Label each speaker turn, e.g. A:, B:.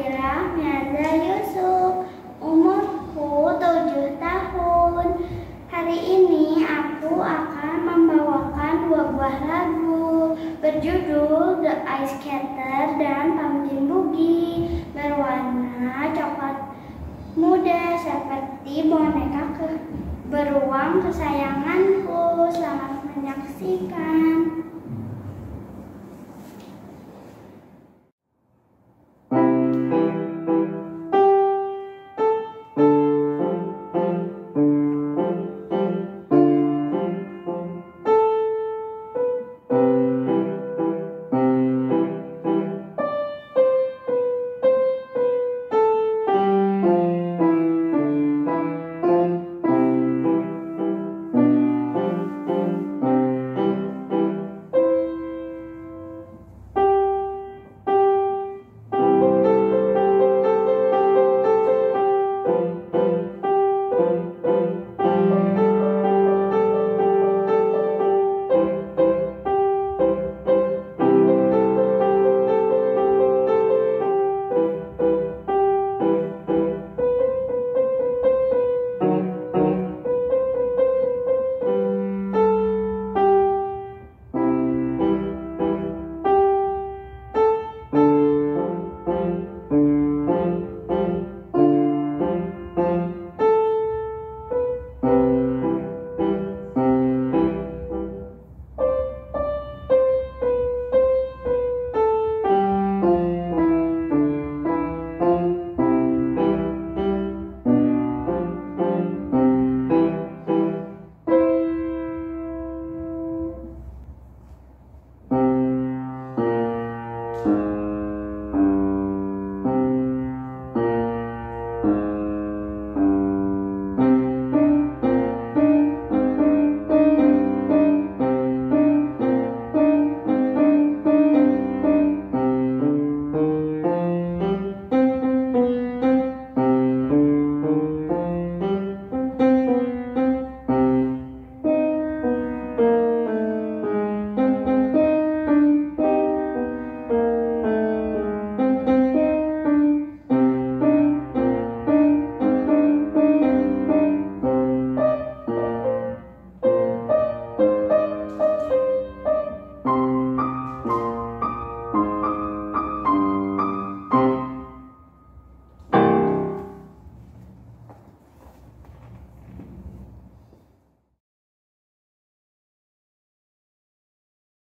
A: Miaza Yusuf Umurku 7 tahun. Hari ini aku akan membawakan dua buah lagu Berjudul The Ice Skater dan Pumpkin Boogie Berwarna coklat muda seperti boneka ke beruang kesayanganku. Selamat menyaksikan